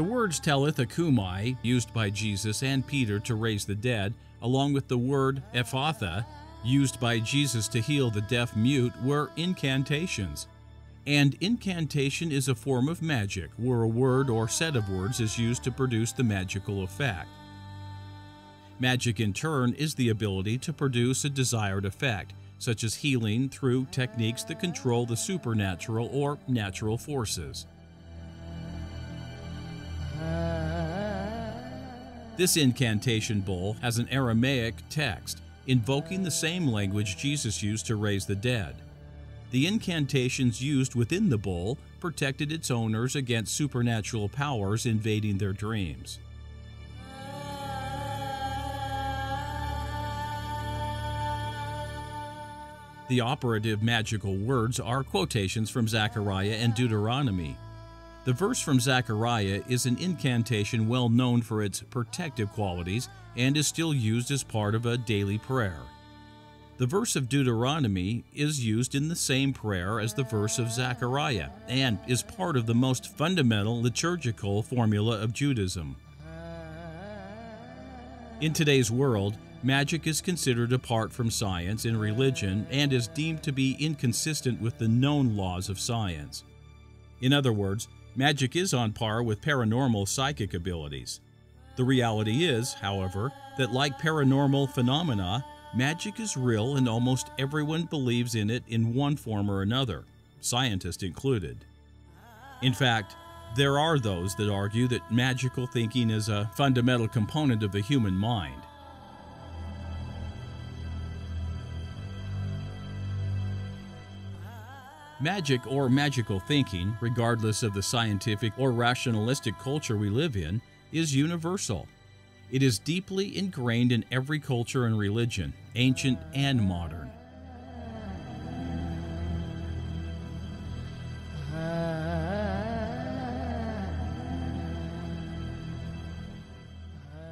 The words talitha cumi, used by Jesus and Peter to raise the dead, along with the word ephphatha, used by Jesus to heal the deaf mute, were incantations. And incantation is a form of magic, where a word or set of words is used to produce the magical effect. Magic, in turn, is the ability to produce a desired effect, such as healing through techniques that control the supernatural or natural forces. This incantation bowl has an Aramaic text, invoking the same language Jesus used to raise the dead. The incantations used within the bowl protected its owners against supernatural powers invading their dreams. The operative magical words are quotations from Zechariah and Deuteronomy. The verse from Zechariah is an incantation well known for its protective qualities and is still used as part of a daily prayer. The verse of Deuteronomy is used in the same prayer as the verse of Zechariah and is part of the most fundamental liturgical formula of Judaism. In today's world, magic is considered apart from science in religion and is deemed to be inconsistent with the known laws of science. In other words, magic is on par with paranormal psychic abilities. The reality is, however, that like paranormal phenomena, magic is real and almost everyone believes in it in one form or another, scientists included. In fact, there are those that argue that magical thinking is a fundamental component of the human mind. Magic or magical thinking, regardless of the scientific or rationalistic culture we live in, is universal. It is deeply ingrained in every culture and religion, ancient and modern.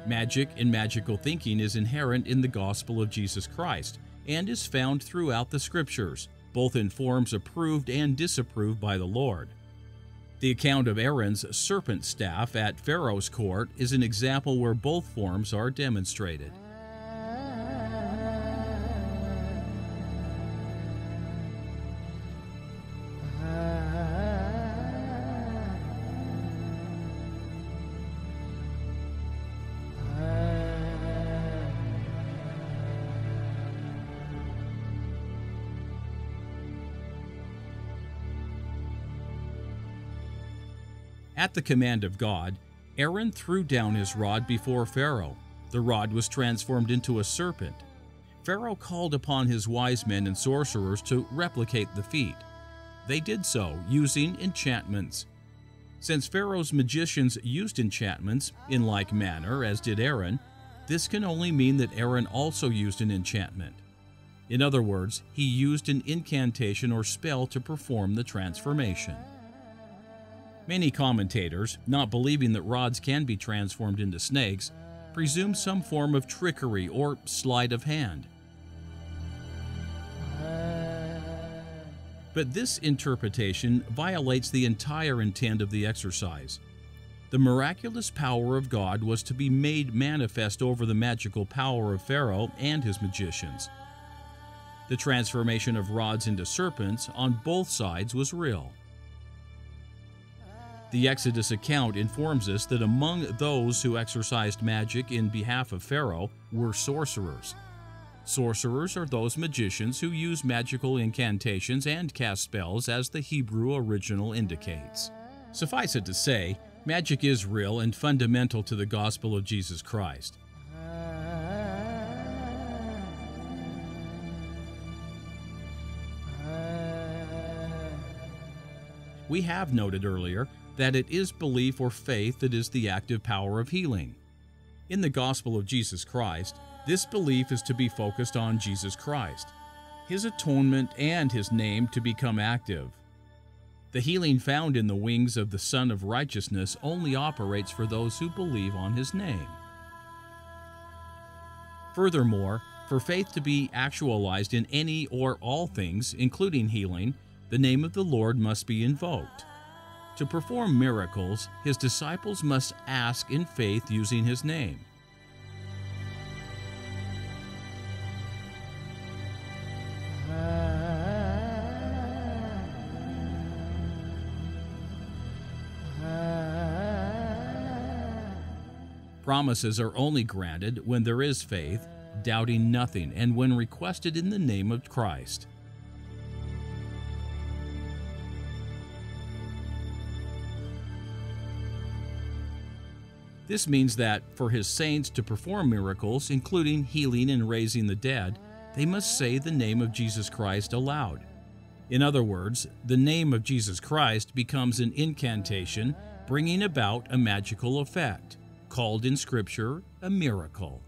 Magic and magical thinking is inherent in the gospel of Jesus Christ and is found throughout the scriptures, both in forms approved and disapproved by the Lord. The account of Aaron's serpent staff at Pharaoh's court is an example where both forms are demonstrated. At the command of God, Aaron threw down his rod before Pharaoh. The rod was transformed into a serpent. Pharaoh called upon his wise men and sorcerers to replicate the feat. They did so using enchantments. Since Pharaoh's magicians used enchantments in like manner as did Aaron, this can only mean that Aaron also used an enchantment. In other words, he used an incantation or spell to perform the transformation. Many commentators, not believing that rods can be transformed into snakes, presume some form of trickery or sleight of hand. But this interpretation violates the entire intent of the exercise. The miraculous power of God was to be made manifest over the magical power of Pharaoh and his magicians. The transformation of rods into serpents on both sides was real. The Exodus account informs us that among those who exercised magic in behalf of Pharaoh were sorcerers. Sorcerers are those magicians who use magical incantations and cast spells as the Hebrew original indicates. Suffice it to say, magic is real and fundamental to the gospel of Jesus Christ. We have noted earlier that it is belief or faith that is the active power of healing. In the gospel of Jesus Christ, This belief is to be focused on Jesus Christ, His atonement, and His name to become active. The healing found in the wings of the Sun of Righteousness only operates for those who believe on His name. Furthermore, for faith to be actualized in any or all things, including healing, the name of the Lord must be invoked. To perform miracles, his disciples must ask in faith using his name. Promises are only granted when there is faith, doubting nothing, and when requested in the name of Christ. This means that for his saints to perform miracles, including healing and raising the dead, they must say the name of Jesus Christ aloud. In other words, the name of Jesus Christ becomes an incantation, bringing about a magical effect, called in Scripture a miracle.